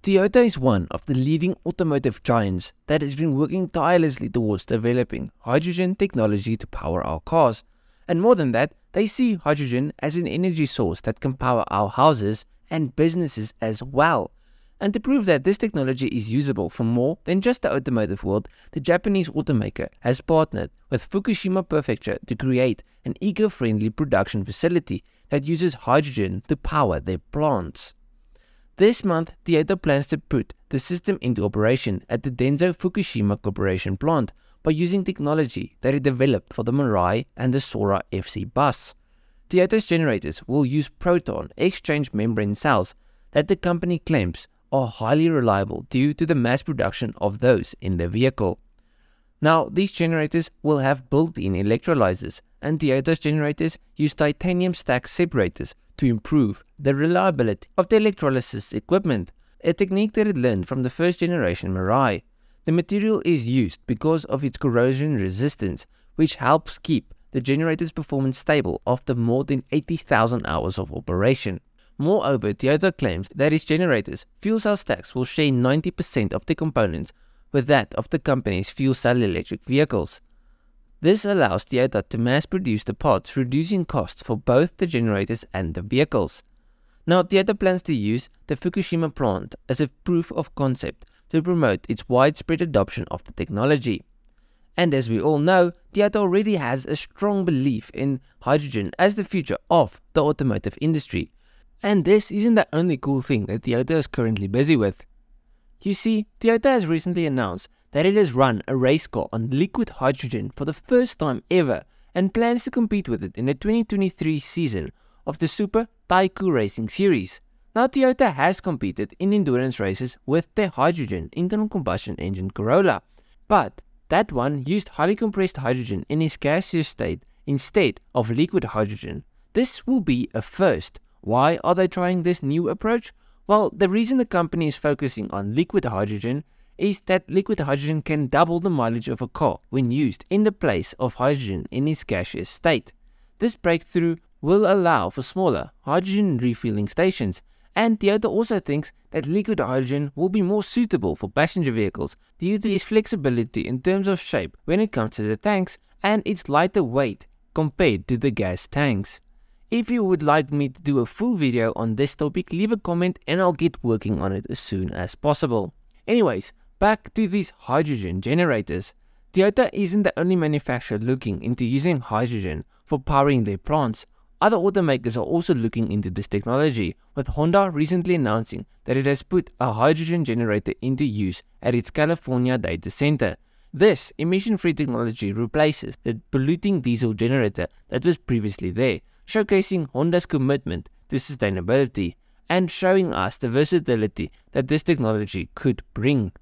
Toyota is one of the leading automotive giants that has been working tirelessly towards developing hydrogen technology to power our cars. And more than that, they see hydrogen as an energy source that can power our houses and businesses as well. And to prove that this technology is usable for more than just the automotive world, the Japanese automaker has partnered with Fukushima Prefecture to create an eco-friendly production facility that uses hydrogen to power their plants. This month, Toyota plans to put the system into operation at the Denso Fukushima Corporation plant by using technology that it developed for the Mirai and the Sora FC bus. Toyota's generators will use proton exchange membrane cells that the company claims are highly reliable due to the mass production of those in the vehicle. Now, these generators will have built-in electrolyzers and Toyota's generators use titanium stack separators to improve the reliability of the electrolysis equipment, a technique that it learned from the first generation Mirai. The material is used because of its corrosion resistance, which helps keep the generator's performance stable after more than 80,000 hours of operation. Moreover, Toyota claims that its generators' fuel cell stacks will share 90% of the components with that of the company's fuel cell electric vehicles. This allows Toyota to mass produce the parts, reducing costs for both the generators and the vehicles. Now, Toyota plans to use the Fukushima plant as a proof of concept to promote its widespread adoption of the technology. And as we all know, Toyota already has a strong belief in hydrogen as the future of the automotive industry. And this isn't the only cool thing that Toyota is currently busy with. You see, Toyota has recently announced that it has run a race car on liquid hydrogen for the first time ever and plans to compete with it in the 2023 season of the Super Taikyu Racing Series. Now Toyota has competed in endurance races with their hydrogen internal combustion engine Corolla, but that one used highly compressed hydrogen in its gaseous state instead of liquid hydrogen. This will be a first. Why are they trying this new approach? Well, the reason the company is focusing on liquid hydrogen is that liquid hydrogen can double the mileage of a car when used in the place of hydrogen in its gaseous state. This breakthrough will allow for smaller hydrogen refueling stations, and Toyota also thinks that liquid hydrogen will be more suitable for passenger vehicles due to its flexibility in terms of shape when it comes to the tanks and its lighter weight compared to the gas tanks. If you would like me to do a full video on this topic, leave a comment and I'll get working on it as soon as possible. Anyways, Back to these hydrogen generators. Toyota isn't the only manufacturer looking into using hydrogen for powering their plants. Other automakers are also looking into this technology, with Honda recently announcing that it has put a hydrogen generator into use at its California data center. This emission-free technology replaces the polluting diesel generator that was previously there, showcasing Honda's commitment to sustainability and showing us the versatility that this technology could bring.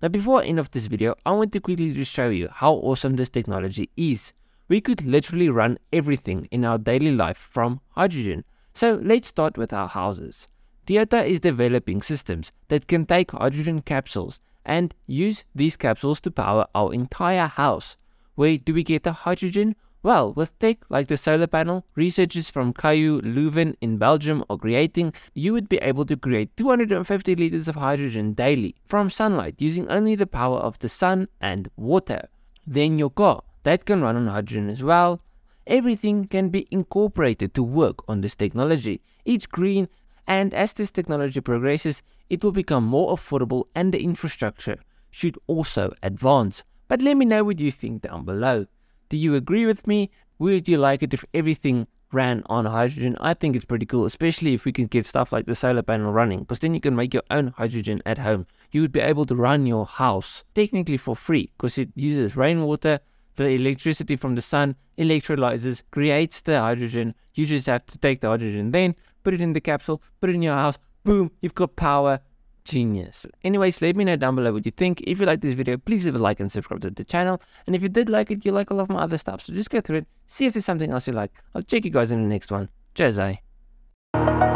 Now before I end of this video, I want to quickly just show you how awesome this technology is. We could literally run everything in our daily life from hydrogen. So let's start with our houses. Toyota is developing systems that can take hydrogen capsules and use these capsules to power our entire house. Where do we get the hydrogen? Well, with tech like the solar panel, researchers from KU Leuven in Belgium are creating, you would be able to create 250 liters of hydrogen daily from sunlight using only the power of the sun and water. Then your car, that can run on hydrogen as well. Everything can be incorporated to work on this technology. It's green and as this technology progresses, it will become more affordable and the infrastructure should also advance. But let me know what you think down below. Do you agree with me? Would you like it if everything ran on hydrogen? I think it's pretty cool, especially if we can get stuff like the solar panel running, because then you can make your own hydrogen at home. You would be able to run your house technically for free, because it uses rainwater, the electricity from the sun, electrolyzes, creates the hydrogen. You just have to take the hydrogen, then put it in the capsule, put it in your house, boom, you've got power, genius. Anyways, let me know down below what you think. If you like this video, please leave a like and subscribe to the channel. And if you did like it, you like all of my other stuff. So just go through it, see if there's something else you like. I'll check you guys in the next one. Cheers, eh?